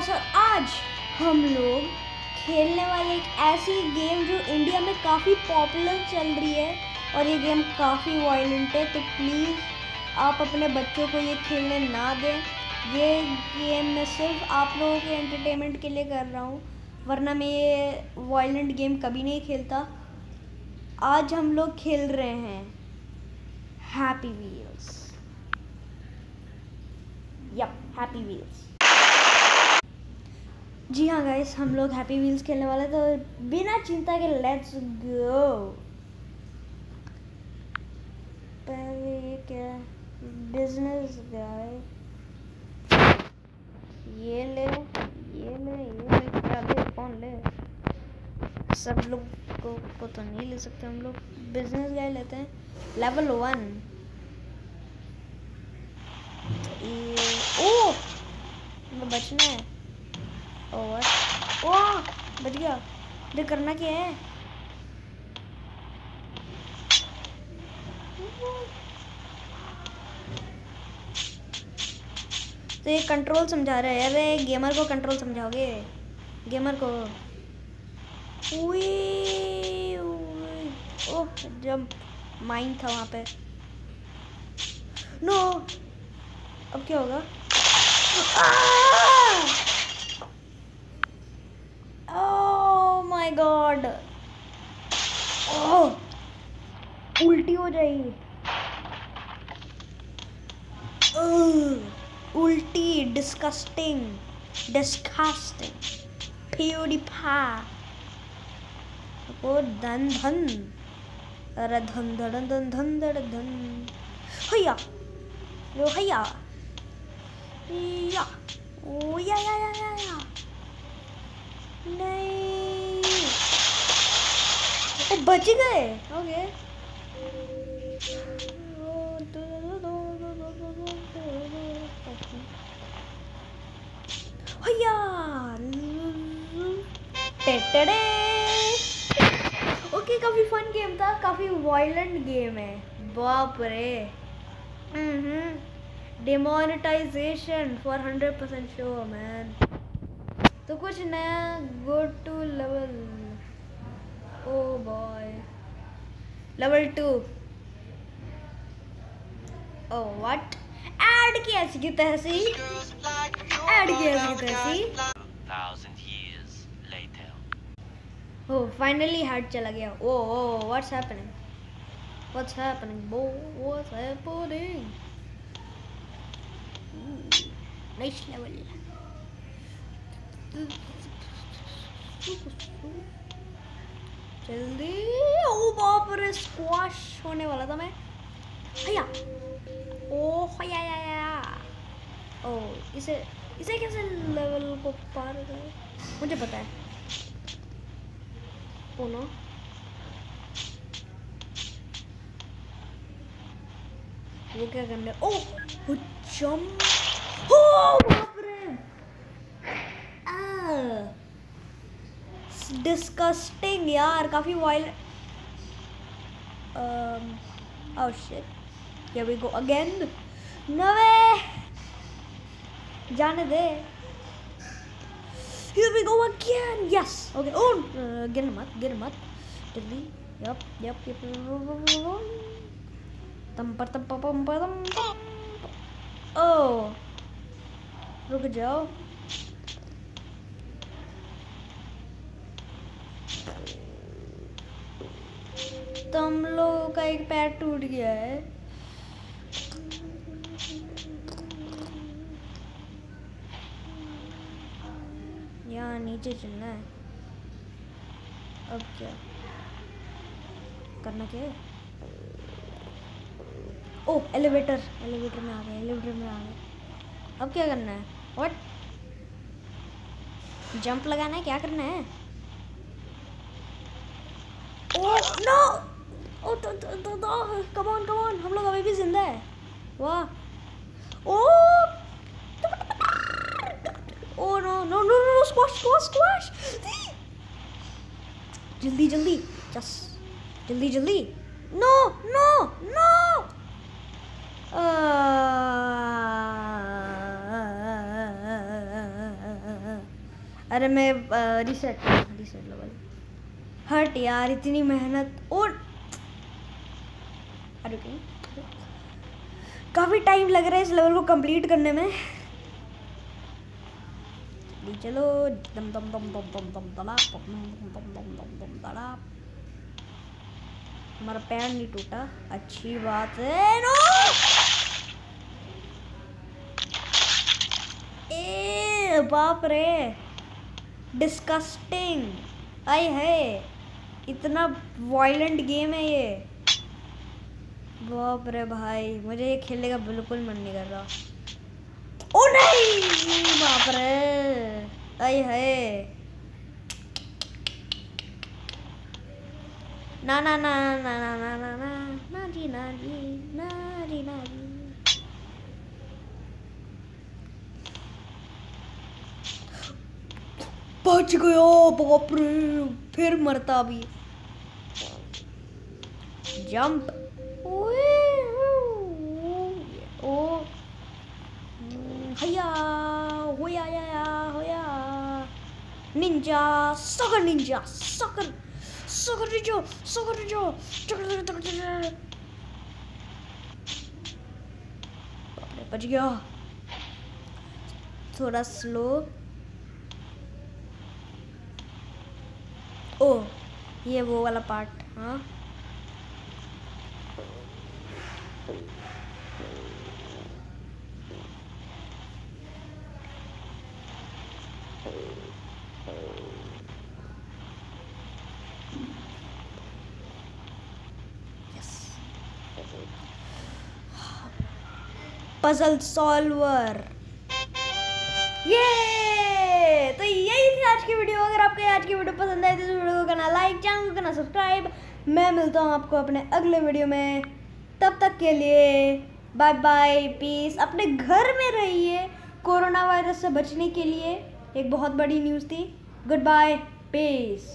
दोस्तों आज हम लोग खेलने वाले एक ऐसी गेम जो इंडिया में काफ़ी पॉपुलर चल रही है और ये गेम काफ़ी वायलेंट है तो प्लीज़ आप अपने बच्चों को ये खेलने ना दें। ये गेम मैं सिर्फ़ आप लोगों के एंटरटेनमेंट के लिए कर रहा हूँ, वरना मैं ये वायलेंट गेम कभी नहीं खेलता। आज हम लोग खेल रहे हैं happy wheels yup happy wheels जी हाँ गाइस हम लोग हैप्पी व्हील्स खेलने वाले तो बिना चिंता के लेट्स गो पहले ये क्या बिज़नेस गाय ये ले ये ले ये ले क्या ले कौन ले? सब लोग को, को तो नहीं ले सकते हम लोग। बिज़नेस गाय लेते हैं लेवल वन ये ओ बचना है। और ओ बच गया ये करना क्या है? तो ये कंट्रोल समझा रहे हैं अरे गेमर को कंट्रोल समझाओगे? गेमर को। ओह जब माइंड था वहाँ पे। नो अब क्या होगा ओह माय गॉड ओह उल्टी हो जाएगी। उल्टी डिस्कस्टिंग डिस्कस्टिंग प्यूरिफा। ओ धन धन, अरे धन धन धन धन धन धन। हैया लो हैया। या, ओ या या या या या। नहीं। ओ बच गए, ओके। हैया टेटड़े ओके काफ़ी फन गेम था काफ़ी वायलेंट गेम है। बाप रे। Demonetisation for hundred percent sure man तो कुछ नया go to level oh boy level two oh what add किया सी की तहसी ऐड किया सी की तहसी. ओह फाइनली हार्ट चला गया. Oh oh what's happening what's happening बो व्हाट्स हैपनिंग नाइस लेवल जल्दी. ओ बाप रे स्क्वाश होने वाला था मैं. अया ओ हया या या ओ इसे इसे कैसे लेवल को पार कर मुझे पता है. ओ नो वो क्या करने ओ वो जंप ओ बाप रे डिस्कस्टिंग यार काफ़ी wild um oh shit. Here we go again. नवे जाने दे Here we go again. Yes. Okay. Oh, uh, गिर मत गिर मत जल्दी यप यप यप तम पर तम पम पर तम ओ रुक जाओ तुम लोगों का एक पैर टूट गया है यहाँ नीचे चलना है। अब क्या? करना क्या है? ओ एलिवेटर एलिवेटर में आ गए एलिवेटर में आ गए। अब क्या करना है? व्हाट जंप लगाना है, क्या करना है? ओ नो ओ तो तो तो कम ऑन कम ऑन हम लोग अभी भी ज़िंदा है। वाह। ओ no no no no squash squash squash. जल्दी जल्दी जस जल्दी जल्दी नो नो नो अरे मैं रिसेट रिसेट लेवल हट यार, इतनी मेहनत. और अरे, काफ़ी टाइम लग रहा है इस लेवल को कंप्लीट करने में. जल्दी चलो दम दम दम दम दम दम दड़ा दम दम दम दम दम दड़ा हमारा पैर नहीं टूटा अच्छी बात है नो ए बाप रे डिस्कस्टिंग आई है इतना वायलेंट गेम है ये बाप रे भाई मुझे ये खेलने का बिल्कुल मन नहीं कर रहा ओ नहीं बाप रे आई है। ना ना ना ना ना ना ना ना ना जी ना जी ना जी ना जी बच गया बाप रे, फिर मरता भी। जंप। ओ। हया, होया या होया ninja, soccer ninja, soccer, soccer ninja, soccer ninja. soccer ninja, soccer ninja, soccer ninja. बच गया थोड़ा स्लो ओ ये वो वाला पार्ट हाँ पजल सॉल्वर ये तो यही थी आज की वीडियो अगर आपको आज की वीडियो पसंद आई तो इस वीडियो को करना लाइक चैनल को करना सब्सक्राइब मैं मिलता हूँ आपको अपने अगले वीडियो में। तब तक के लिए बाय बाय पीस अपने घर में रहिए कोरोना वायरस से बचने के लिए। एक बहुत बड़ी न्यूज़ थी। Good bye piece